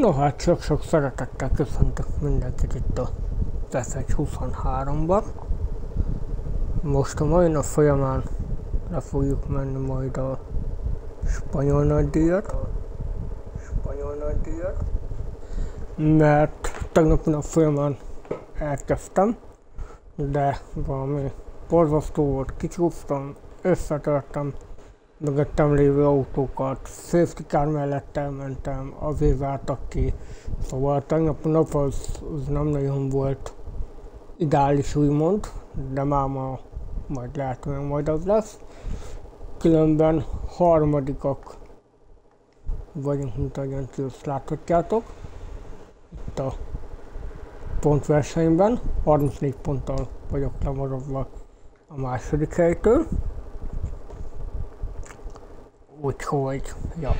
No hát sok-sok szeretettel köszöntök mindenkit itt a F1 23-ban. Most a mai nap folyamán le fogjuk menni majd a spanyol nagydíjat. Spanyol nagydíjat. Mert tegnap nap folyamán elkezdtem, de valami borzasztó volt, kicsúsztam, összetörtem, mögöttem lévő autókat, safety car mellett elmentem, azért vártak ki. Szóval tegnap a nap az, az nem nagyon volt ideális úgymond, de már ma majd lehet, hogy majd az lesz. Különben harmadikak vagyunk, mint ahogyan ti azt láthatjátok. Itt a pontversenyben, 34 ponttal vagyok lemaradva a második helytől. Úgyhogy, ja.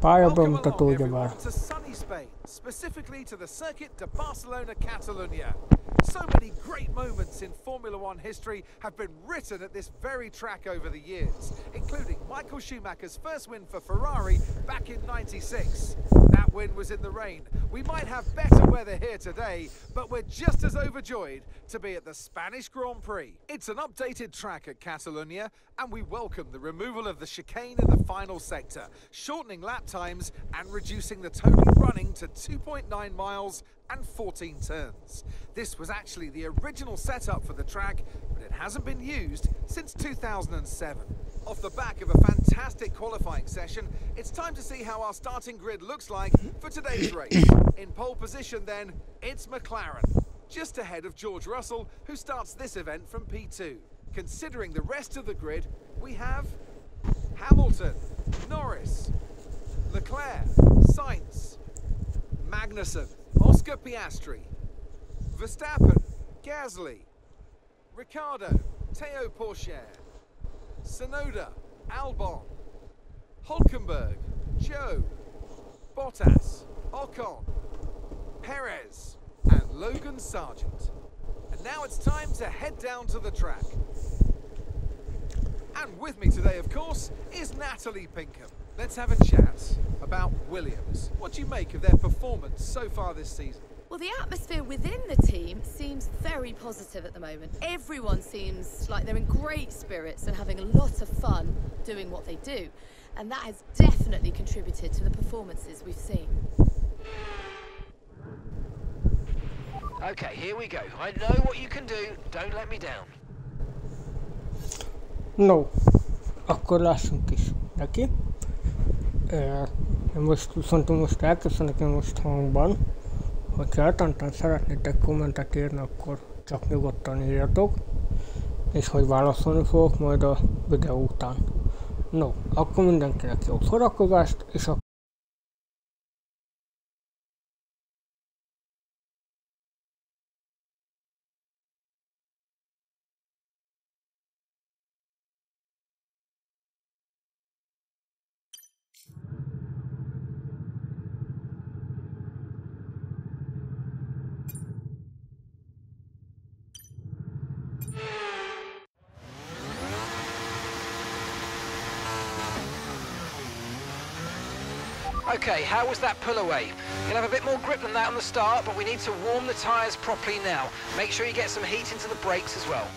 Pályabemutató ugyebár. specifically to the circuit de Barcelona Catalunya. So many great moments in Formula One history have been written at this very track over the years, including Michael Schumacher's first win for Ferrari back in 96. That win was in the rain. We might have better weather here today, but we're just as overjoyed to be at the Spanish Grand Prix. It's an updated track at Catalunya, and we welcome the removal of the chicane in the final sector, shortening lap times and reducing the total running to 2.9 miles and 14 turns. This was actually the original setup for the track, but it hasn't been used since 2007. Off the back of a fantastic qualifying session, it's time to see how our starting grid looks like for today's race. In pole position then, it's McLaren, just ahead of George Russell, who starts this event from P2. Considering the rest of the grid, we have Hamilton, Norris, Leclerc, Sainz, Magnussen, Oscar Piastri, Verstappen, Gasly, Ricciardo, Théo Pourchaire, Tsunoda, Albon, Hulkenberg, Zhou, Bottas, Ocon, Perez, and Logan Sargeant. And now it's time to head down to the track. And with me today, of course, is Natalie Pinkham. Let's have a chat about Williams. What do you make of their performance so far this season? Well, the atmosphere within the team seems very positive at the moment. Everyone seems like they're in great spirits and having a lot of fun doing what they do. And that has definitely contributed to the performances we've seen. Okay, here we go. I know what you can do. Don't let me down. No, akkor lássunk is neki. Ö, Én most viszont most elköszönök én most hangban. Hogyha eltantán szeretnétek kommentet írni, akkor csak nyugodtan írjatok. És hogy válaszolni fogok majd a videó után. No, akkor mindenkinek jó szórakozást, és akkor Okay, how was that pull away? You'll have a bit more grip than that on the start, but we need to warm the tyres properly now. Make sure you get some heat into the brakes as well.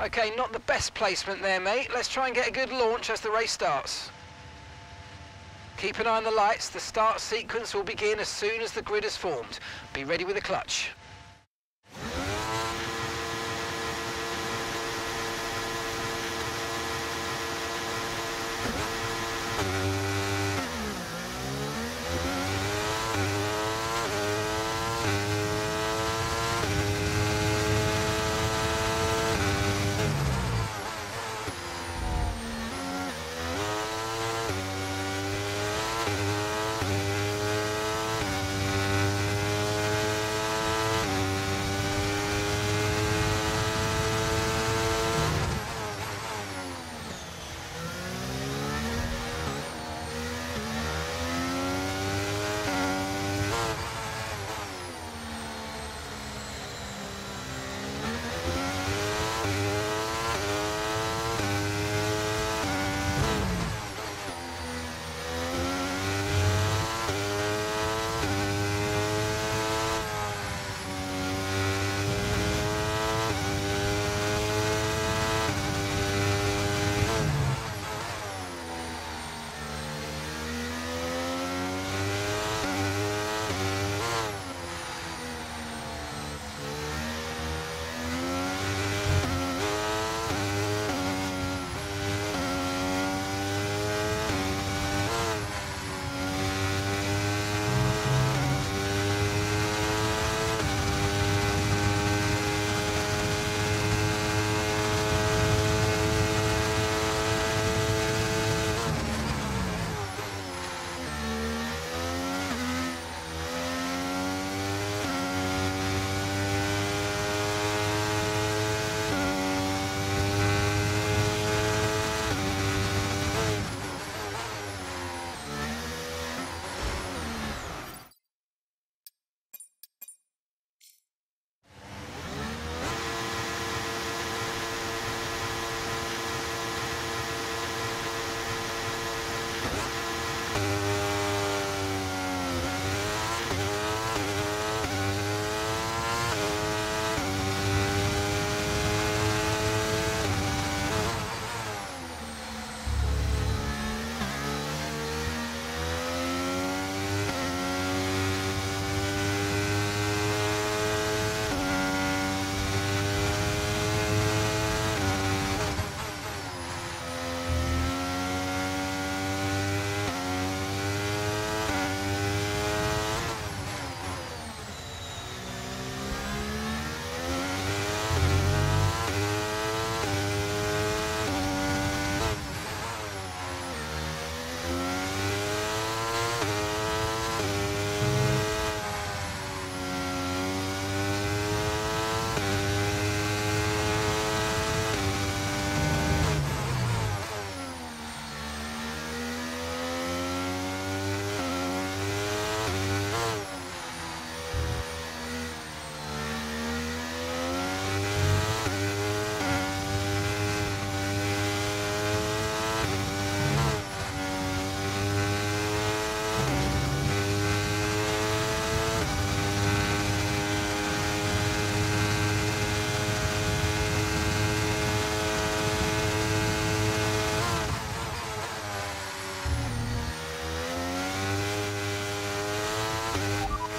Okay, not the best placement there, mate. Let's try and get a good launch as the race starts. Keep an eye on the lights. The start sequence will begin as soon as the grid is formed. Be ready with the clutch.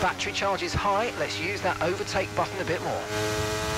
Battery charge is high, let's use that overtake button a bit more.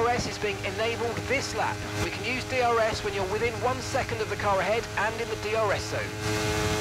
DRS is being enabled this lap. We can use DRS when you're within one second of the car ahead and in the DRS zone.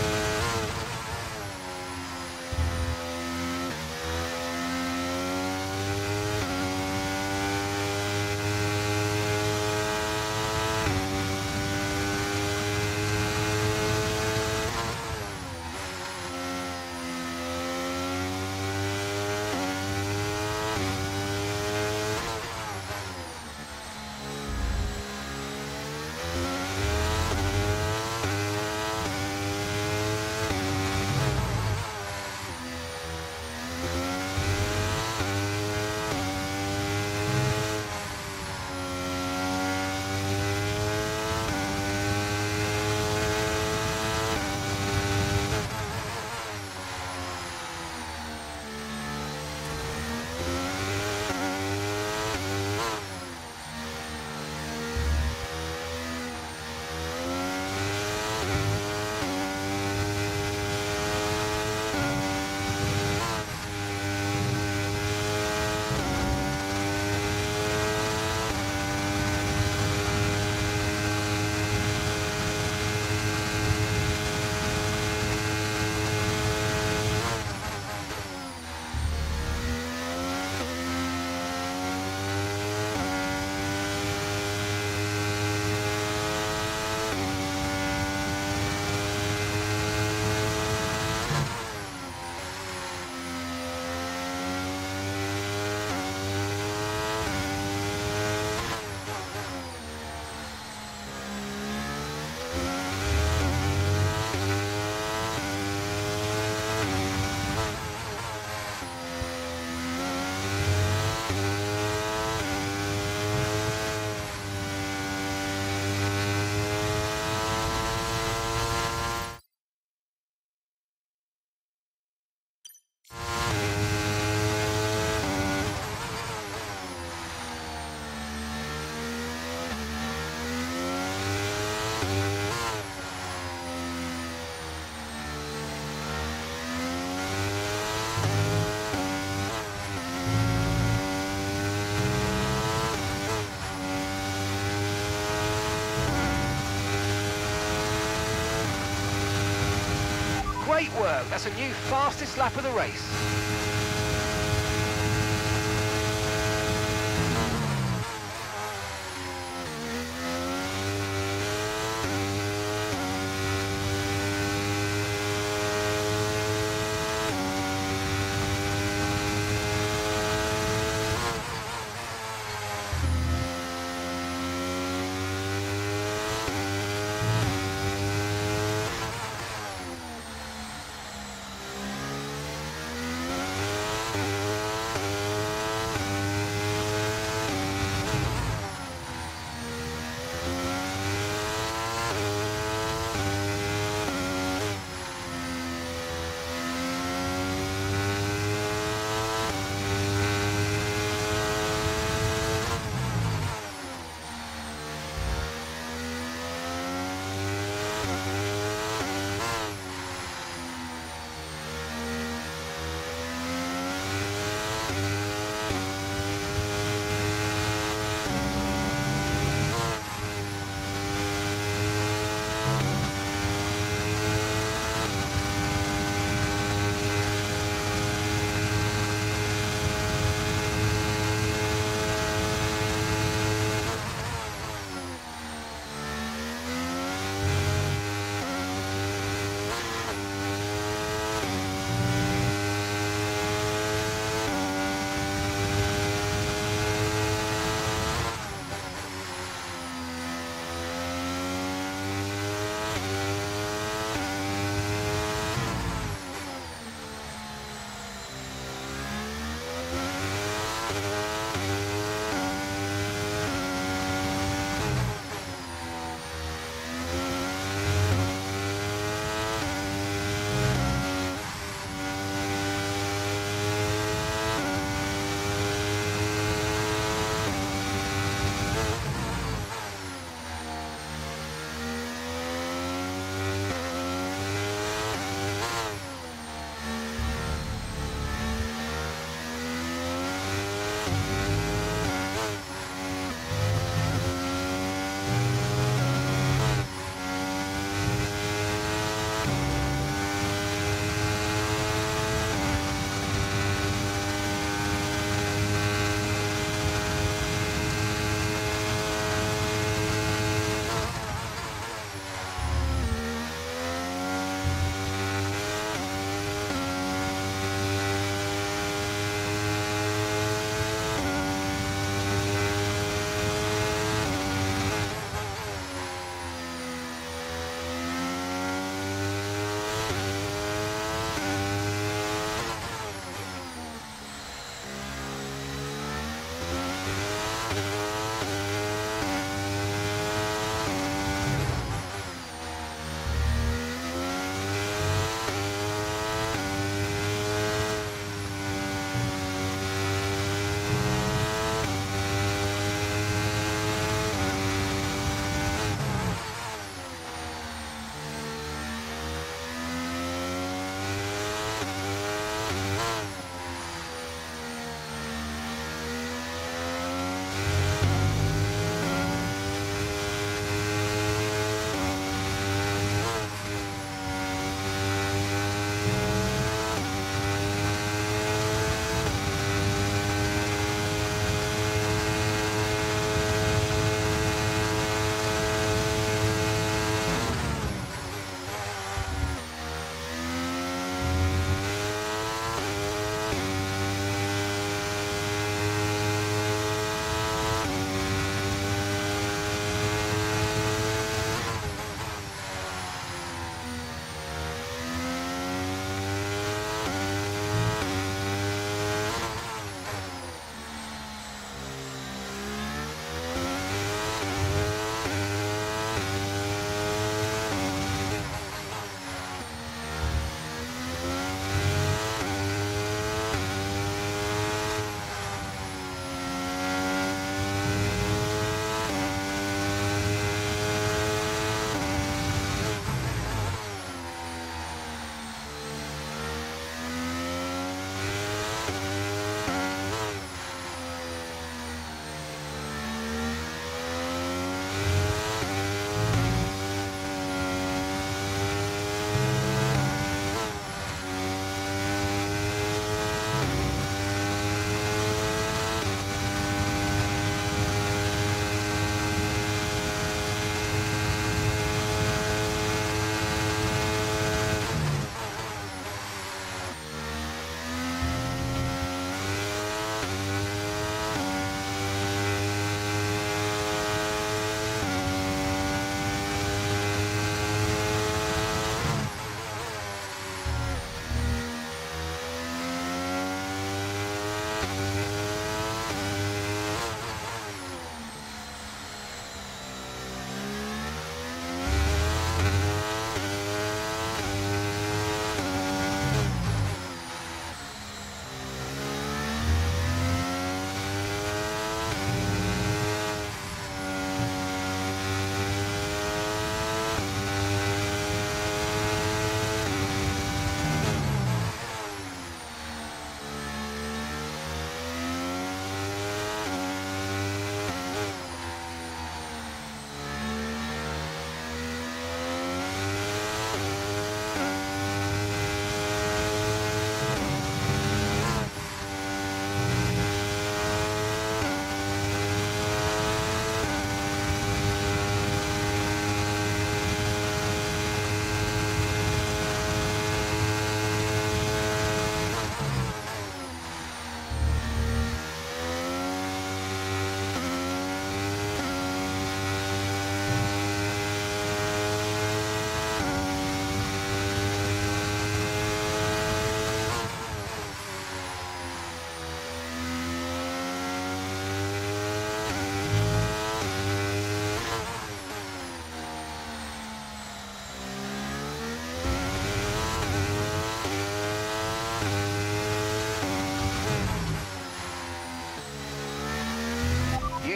Work. That's a new fastest lap of the race.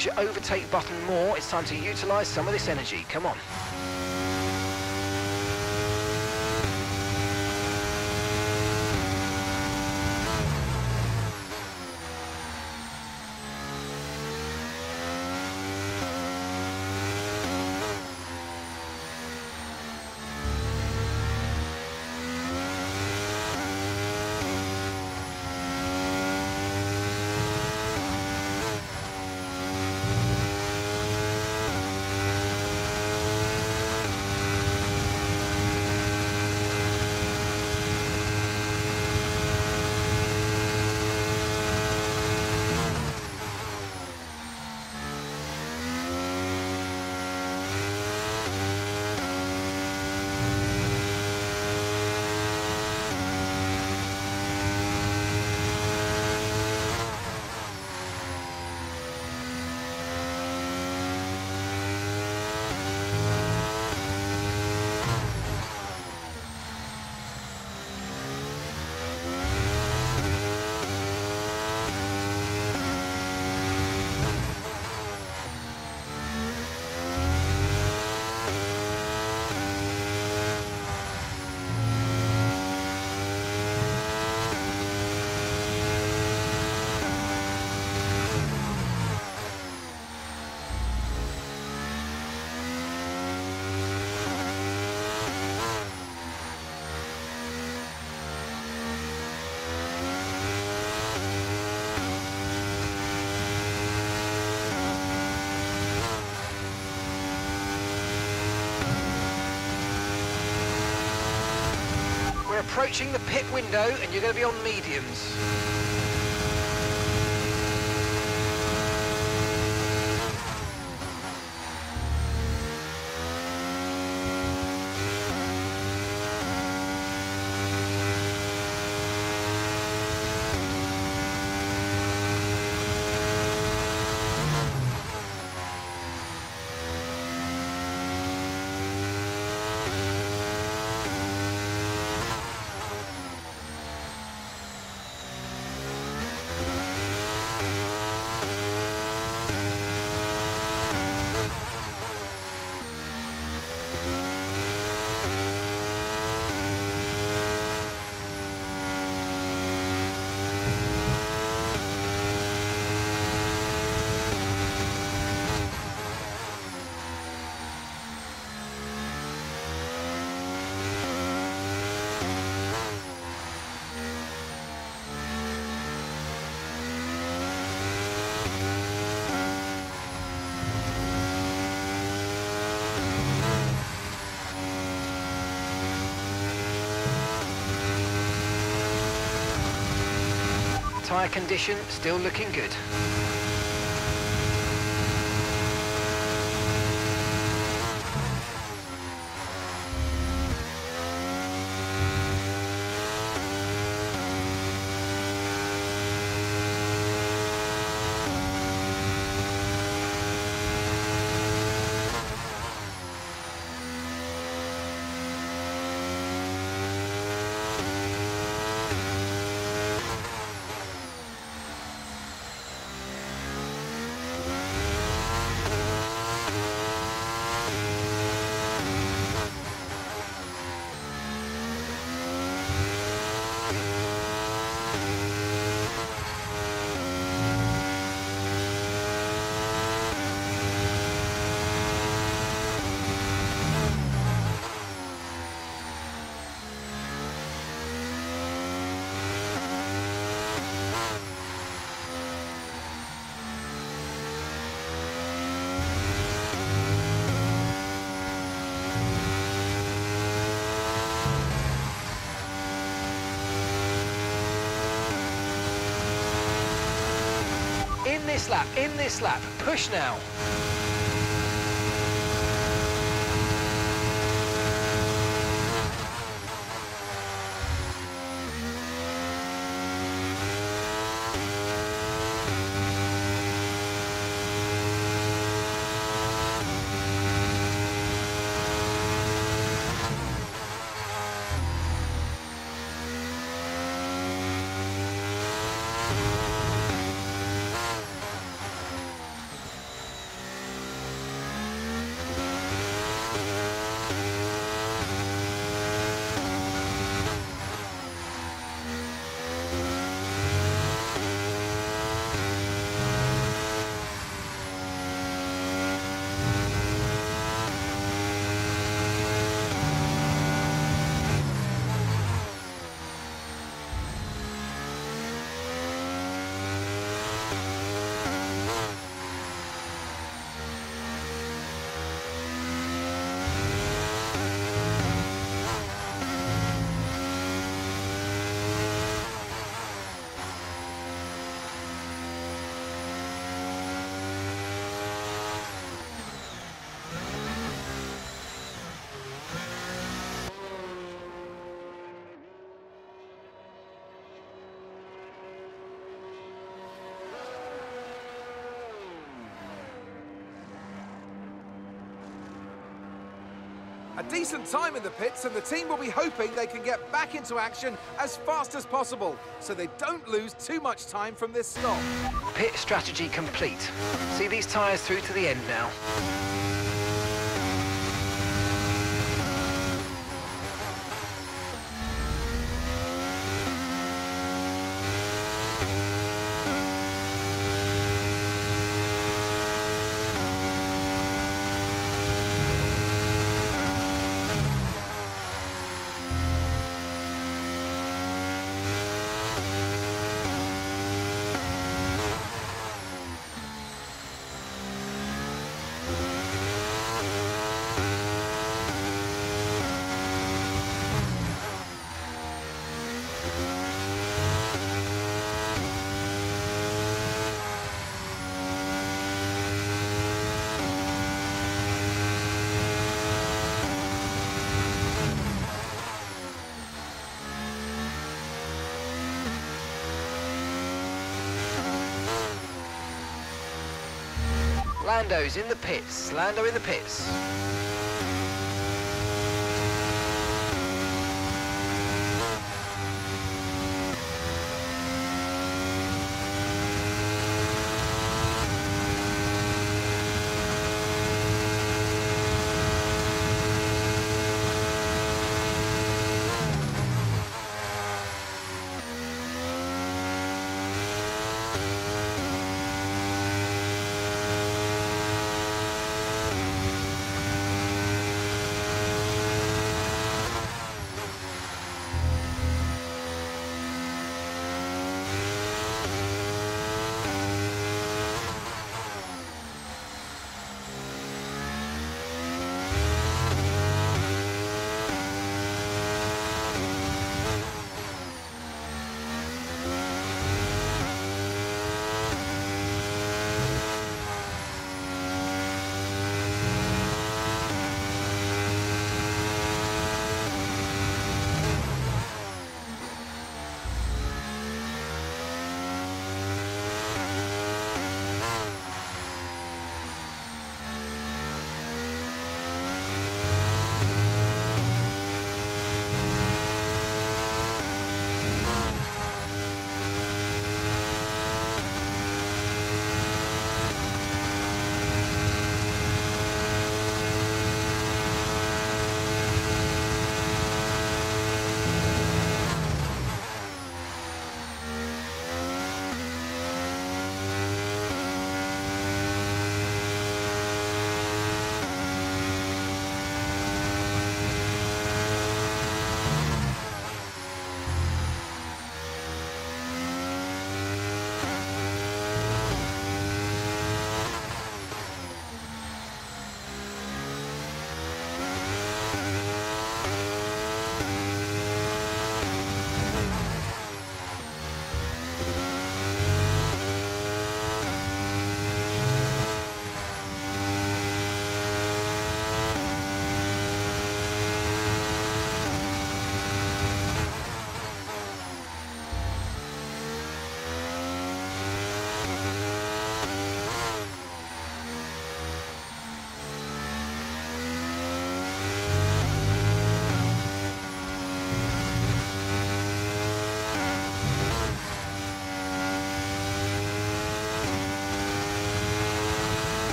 Use your overtake button more. It's time to utilise some of this energy. Come on. We're approaching the pit window and you're going to be on mediums. Tyre condition still looking good. In this lap, in this lap, push now. A decent time in the pits and the team will be hoping they can get back into action as fast as possible so they don't lose too much time from this stop. Pit strategy complete. See these tyres through to the end now. Lando's in the pits. Lando in the pits.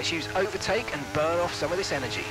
Let's use overtake and burn off some of this energy.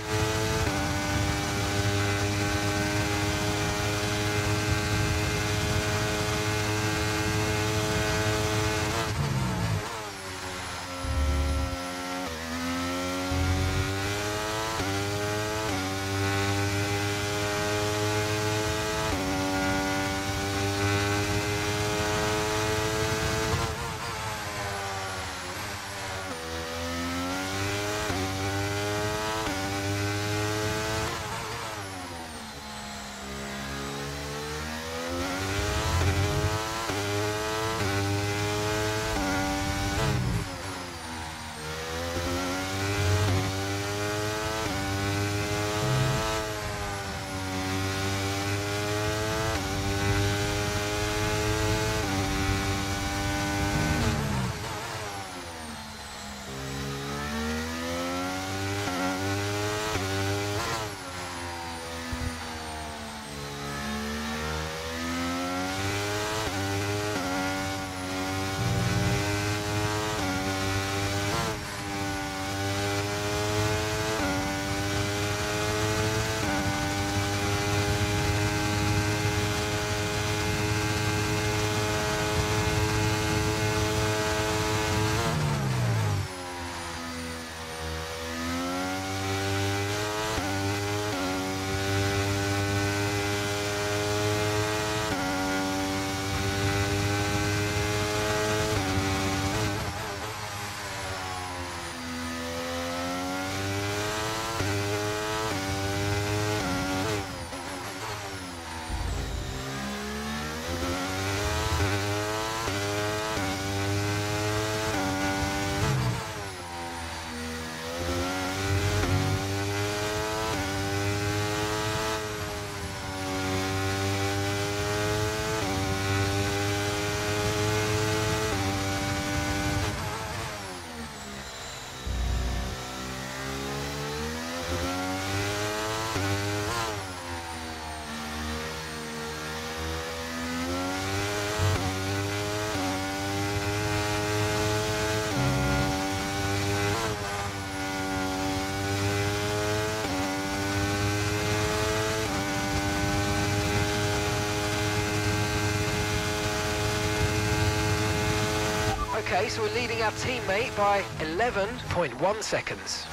Okay, so we're leading our teammate by 11.1 seconds.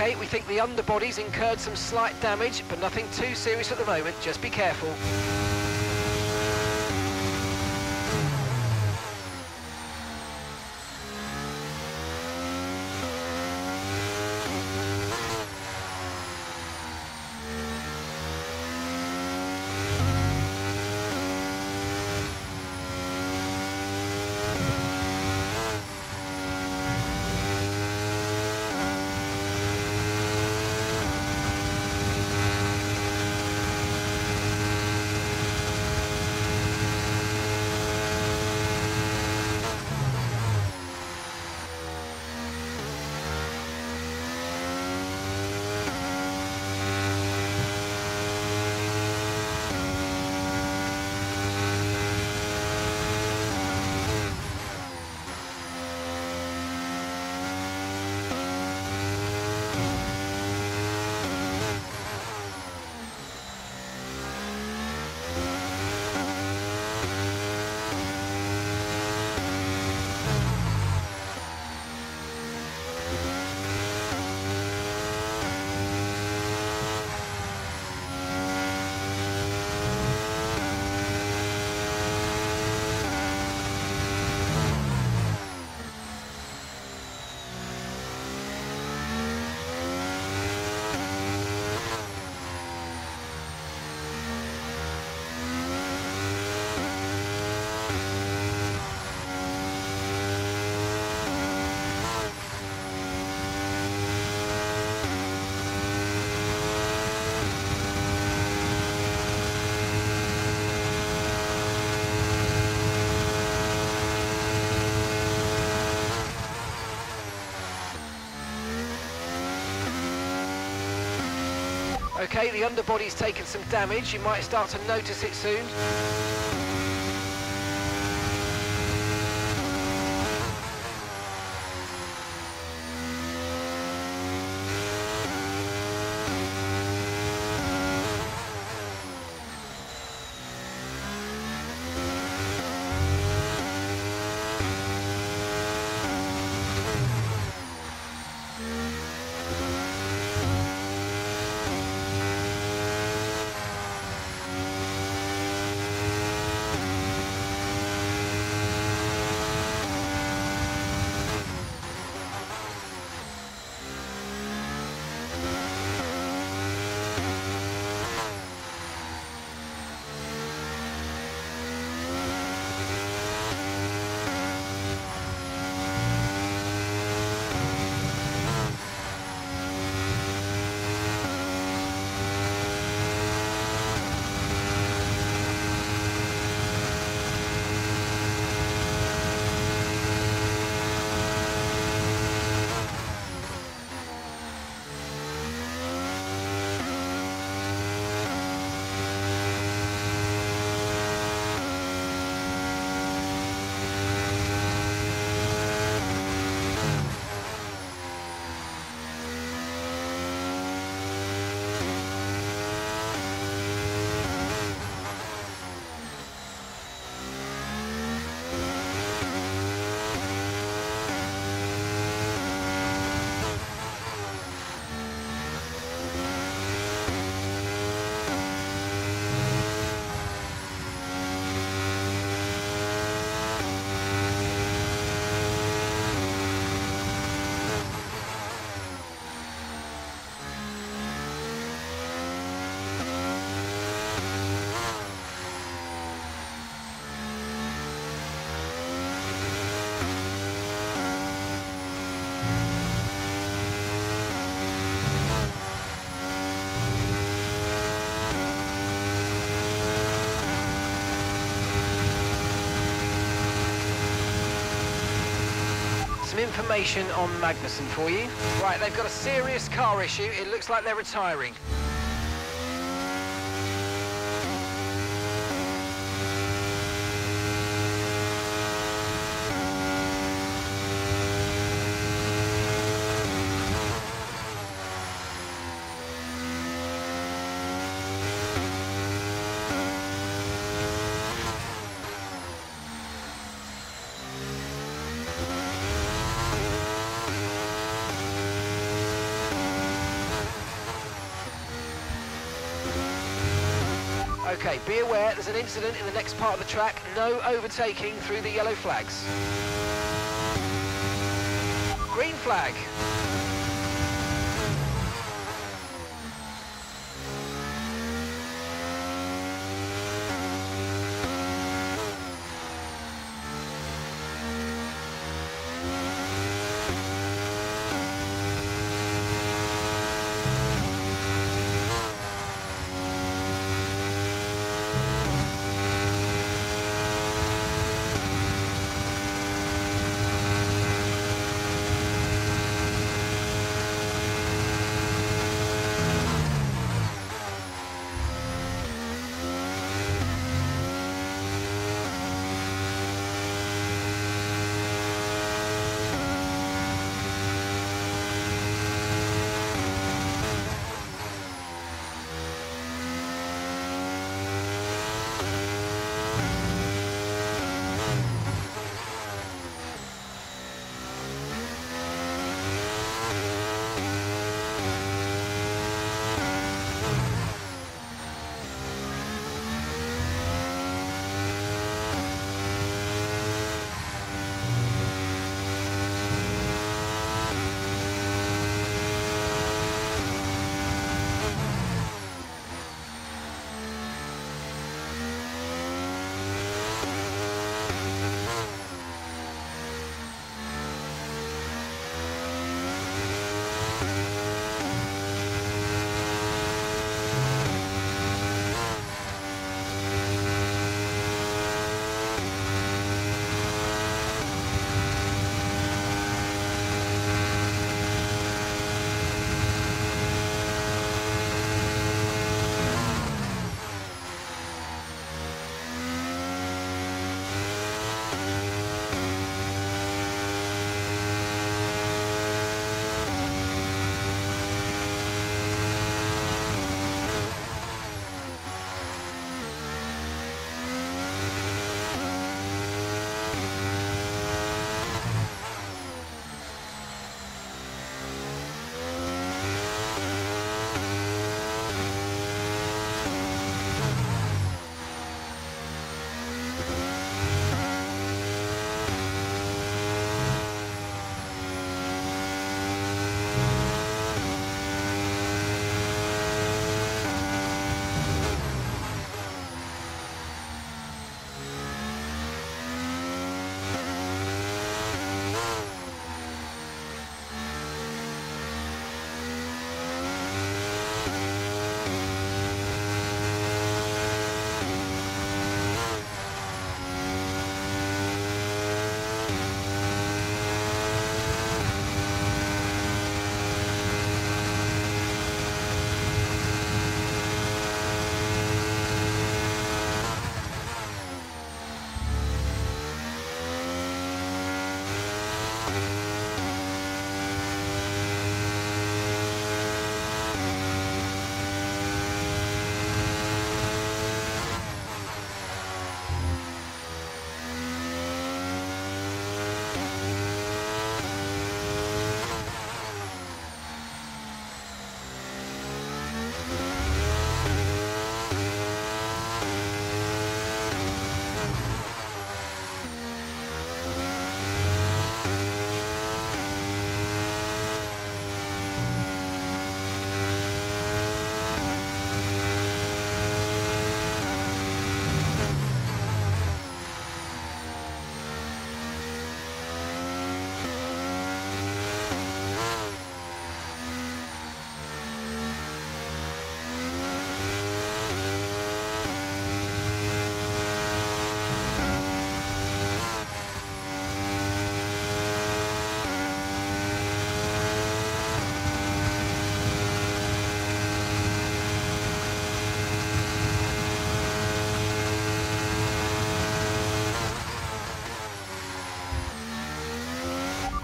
Okay, we think the underbody's incurred some slight damage, but nothing too serious at the moment. Just be careful. Okay, the underbody's taken some damage. You might start to notice it soon. Information on Magnussen for you. Right, they've got a serious car issue. It looks like they're retiring. Okay, be aware there's an incident in the next part of the track. No overtaking through the yellow flags. Green flag.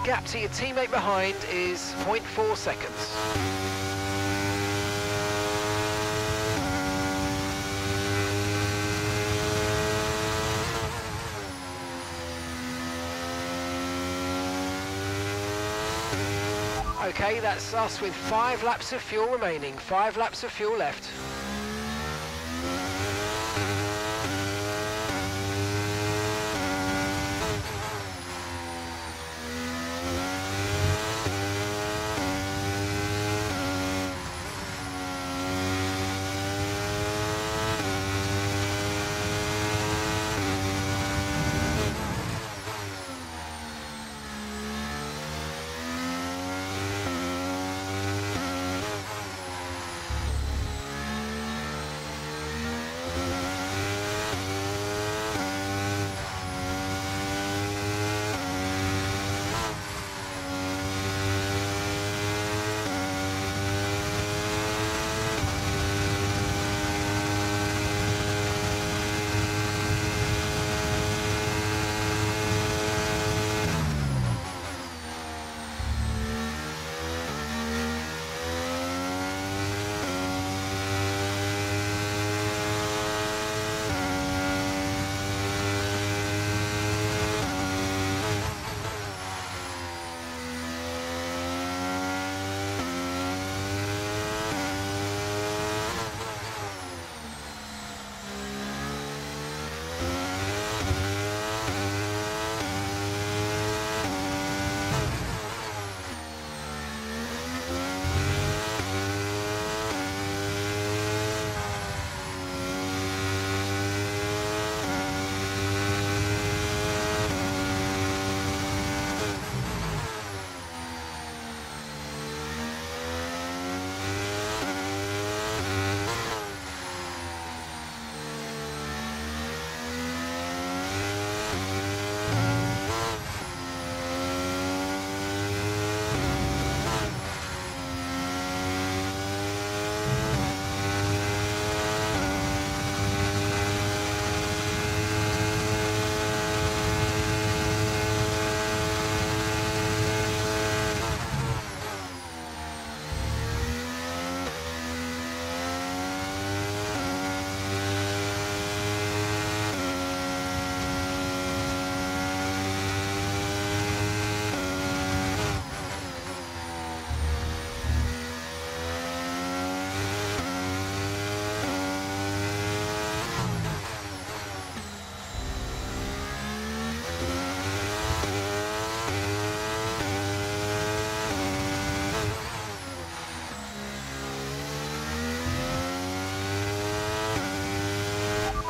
Gap to your teammate behind is 0.4 seconds. Okay, that's us with five laps of fuel remaining. Five laps of fuel left.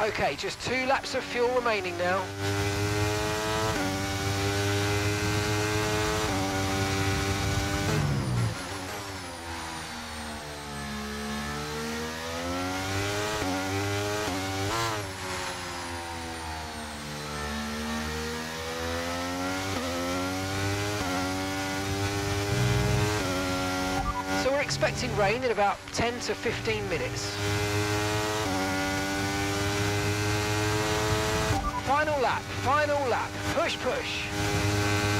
Okay, just two laps of fuel remaining now. So we're expecting rain in about 10 to 15 minutes. Final lap, final lap. Push, push.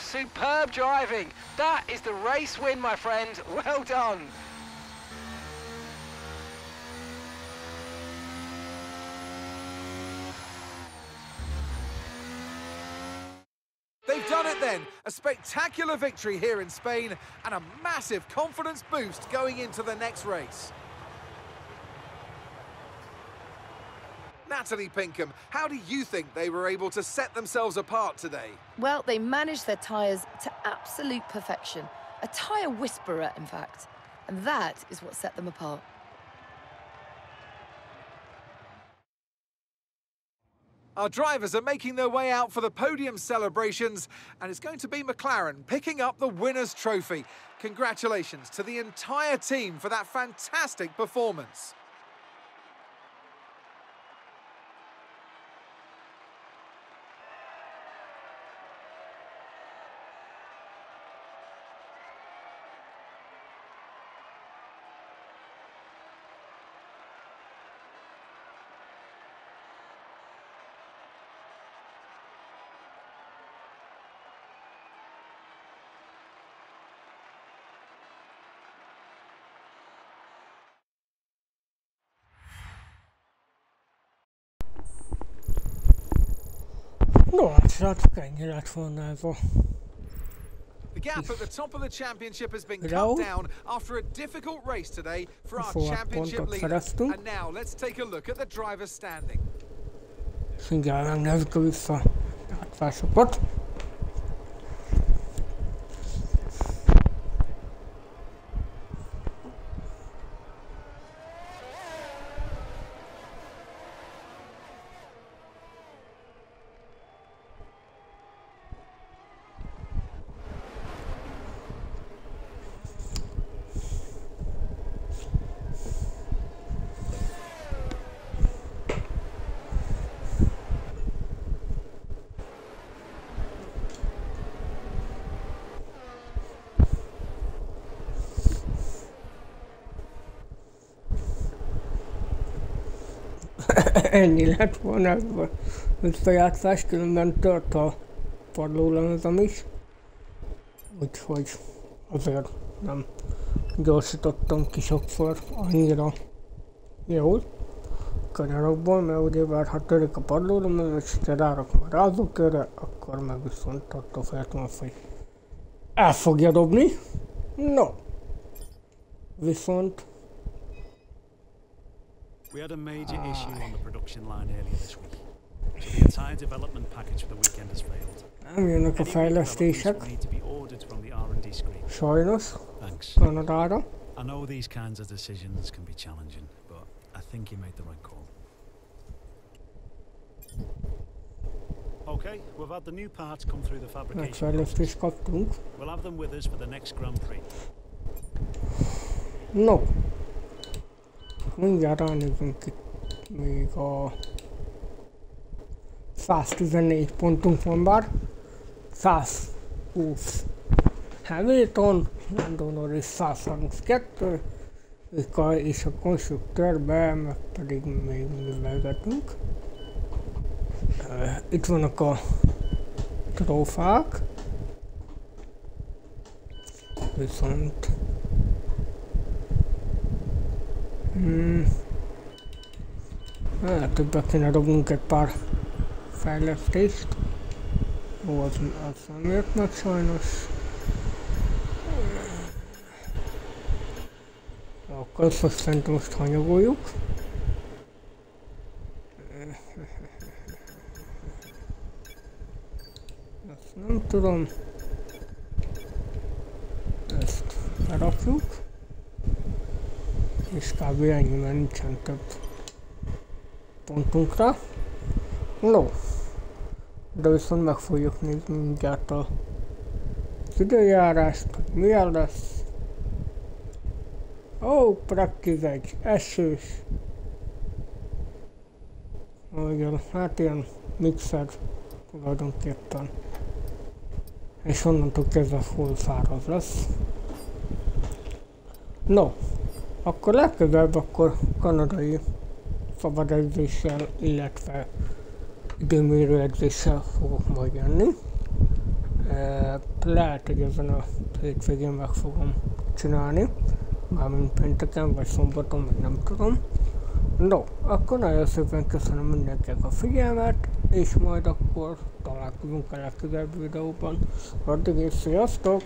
Superb driving. That is the race win, my friend. Well done. They've done it then. A spectacular victory here in Spain and a massive confidence boost going into the next race. Natalie Pinkham, how do you think they were able to set themselves apart today? Well, they managed their tyres to absolute perfection. A tyre whisperer, in fact. And that is what set them apart. Our drivers are making their way out for the podium celebrations, and it's going to be McLaren picking up the winner's trophy. Congratulations to the entire team for that fantastic performance. No, hát srácok, ennyi lett volna ez a The gap at the top of the championship has been cut down after a difficult race today for our championship leader. And now let's take a look at the driver's standing. Mindjárt megnézzük a vissza Ennyi lett volna a visszajátszás, különben tört a padlólemezem is. Úgyhogy azért nem gyorsítottam ki sokszor annyira jól kanyarokból, mert ugye már ha törik a padlólemez, és ha rárak már rázókörre, akkor meg viszont attól féltem azt, hogy el fogja dobni. No. Viszont We had a major issue on the production line earlier this week. So the entire development package for the weekend has failed. nem jönnek a Any new developments fejlesztések, will need to be ordered from the R&D screen. sajnos, Thanks. Kanadára. I know these kinds of decisions can be challenging, but I think you made the right call. Okay, we've had the new parts come through the fabrication fejlesztést process. kaptunk. We'll have them with us for the next Grand Prix. No. 문 열어는 그 이거 száz tizenégy pontunk van már, 120 Hamilton, Landon Norris 132, és a konstruktőrben meg pedig még művelgetünk. Itt vannak a trófák, viszont Hmm. Hogy be kéne dobnunk egy pár fejlesztést. Ó, az, az nem jött meg sajnos. Akkor most szerintem most hanyagoljuk. Ezt nem tudom. Ezt berakjuk. Mert nincsen több pontunkra. No. De viszont meg fogjuk nézni mindjárt az időjárást, hogy milyen lesz. Ó, oh, practice egy, esős. Igen, hát ilyen mixer tulajdonképpen. És onnantól kezdve full száraz lesz. No, akkor legközelebb akkor kanadai szabad edzéssel, illetve időmérő edzéssel fogok majd jönni. lehet, hogy ezen a hétvégén meg fogom csinálni, mármint pénteken vagy szombaton, meg nem tudom. No, akkor nagyon szépen köszönöm mindenkinek a figyelmet, és majd akkor találkozunk a legközelebb videóban. Addig is sziasztok!